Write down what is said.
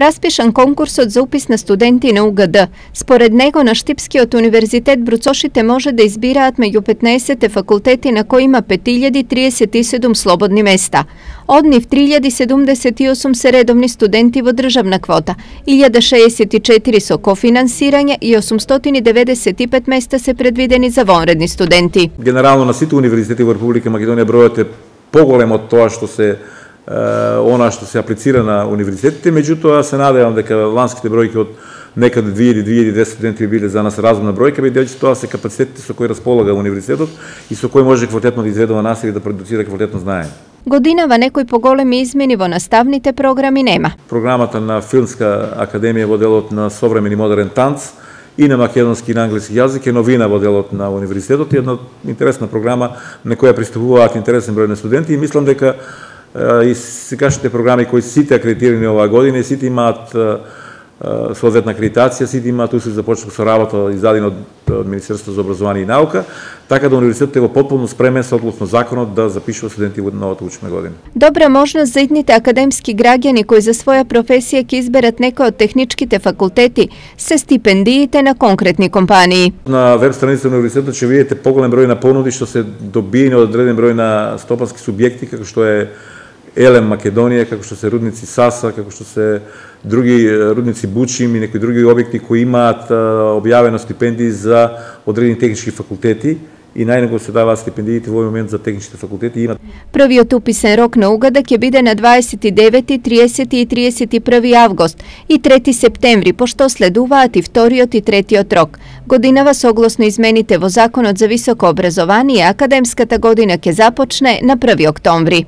Распишан конкурсот за упис на студенти на УГД. Според него на Штипскиот универзитет бруцошите може да избираат меѓу 15 факултети на кои има 5037 слободни места. Од нив 3078 се редовни студенти во државна квота, 1064 со кофинансирање и 895 места се предвидени за вонредни студенти. Генерално на сите универзитети во Република Македонија бројот е поголем од тоа што се она што се аплицира на универзитетите, меѓутоа се надевам дека ланските бројки од некаде 2000 2200 студенти биле за нас разумна бројка, бидејќи тоа се капацитетите со кои располага универзитетот и со кои може квалитетно да изведува и да продуцира квалитетно знаење. Годинава некои поголеми измени во наставните програми нема. Програмата на Филмска академија во делот на современи модерен танц и на македонски и на англиски јазик е новина во делот на универзитетот и една интересна програма на која пристапуваат интересен број на студенти и мислам дека и сегашните програми кои сите акредитирани оваа година и сите имаат соодветна акредитација, сите имаат услови за почеток со работа издадени од, Министерството за образование и наука, така да универзитетот е во потполно спремен согласно законот да запишува студенти во новата учна година. Добра можност за идните академски граѓани кои за своја професија ќе изберат некој од техничките факултети се стипендиите на конкретни компании. На веб страницата на универзитетот ќе видите поголем број на понуди што се добиени од одреден број на стопански субјекти како што е Елем Македонија, како што се рудници Саса, како што се други рудници Бучим и некои други објекти кои имаат објавено стипендии за одредени технички факултети и најнего се даваат стипендиите во овој момент за техничките факултети имат. Првиот уписен рок на угада ќе биде на 29, 30 и 31 август и 3 септември, пошто следуваат и вториот и третиот рок. Годинава согласно измените во Законот за високо образование, академската година ќе започне на 1 октомври.